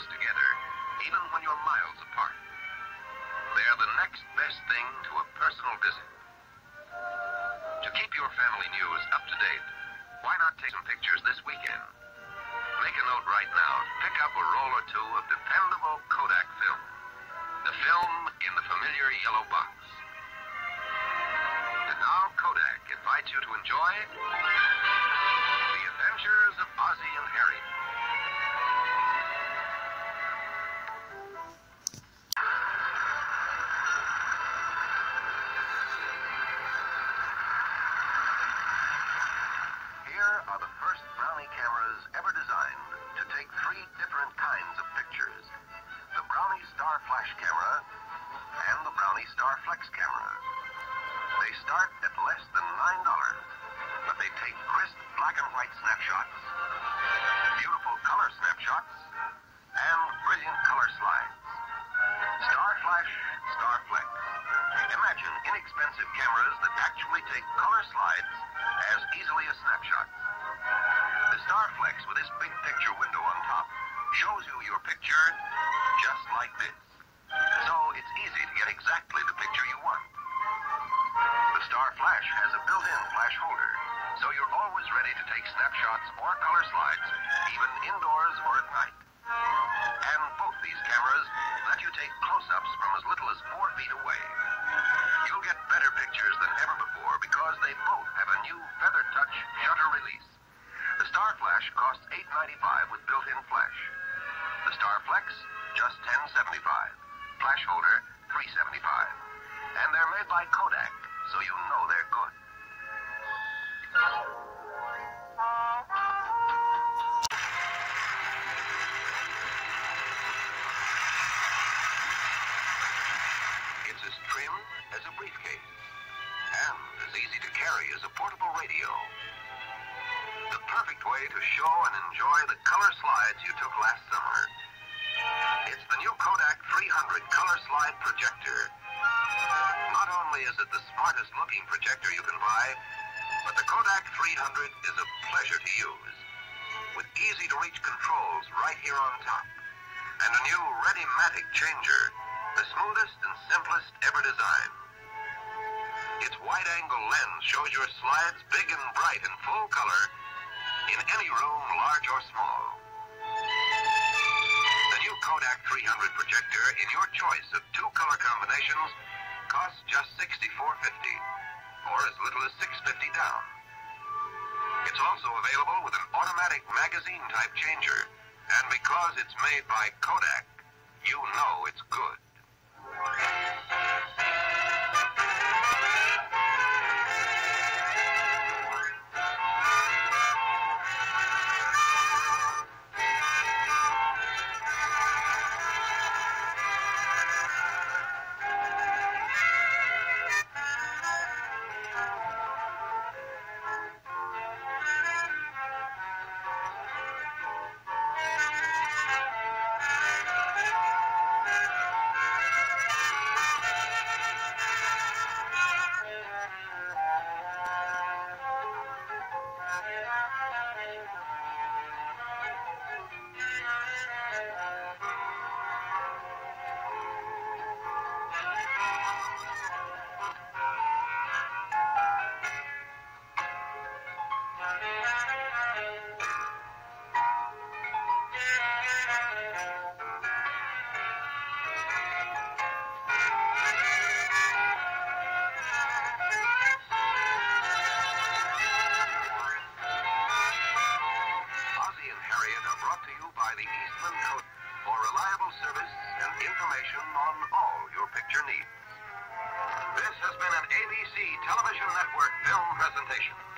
close together, even when you're miles apart? They're the next best thing to a personal visit. To keep your family news up to date, why not take some pictures this weekend? Make a note right now to pick up a roll or two of dependable Kodak film. The film in the familiar yellow box. And now Kodak invites you to enjoy The Adventures of Ozzie and Harriet. Are the first Brownie cameras ever designed to take three different kinds of pictures. The Brownie Star Flash camera and the Brownie Star Flex camera. They start at less than $9, but they take crisp black and white snapshots, beautiful color snapshots, and brilliant color slides. Star Flash, Star Flex. Imagine inexpensive cameras that actually take color slides as easily as snapshots. The Starflex with this big picture window on top shows you your picture just like this. So it's easy to get exactly the picture you want. The Star Flash has a built-in flash holder, so you're always ready to take snapshots or color slides, even indoors or at night. And both these cameras let you take close-ups from as little as four feet away. You'll get better pictures than ever before because they both have a new Feather Touch shutter release. The Star Flash costs $8.95 with built-in flash. The Star Flex, just $10.75. Flash holder, $3.75. And they're made by Kodak, so you know they're good. It's as trim as a briefcase and as easy to carry as a portable radio. The perfect way to show and enjoy the color slides you took last summer. It's the new Kodak 300 color slide projector. Not only is it the smartest looking projector you can buy, but the Kodak 300 is a pleasure to use. With easy to reach controls right here on top. And a new Ready-Matic changer, the smoothest and simplest ever designed. Its wide-angle lens shows your slides big and bright in full color in any room, large or small. The new Kodak 300 projector in your choice of two color combinations costs just $64.50 or as little as $6.50 down. It's also available with an automatic magazine type changer, and because it's made by Kodak, you know it's good. Information on all your picture needs. This has been an ABC Television Network film presentation.